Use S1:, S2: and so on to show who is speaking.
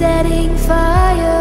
S1: setting fire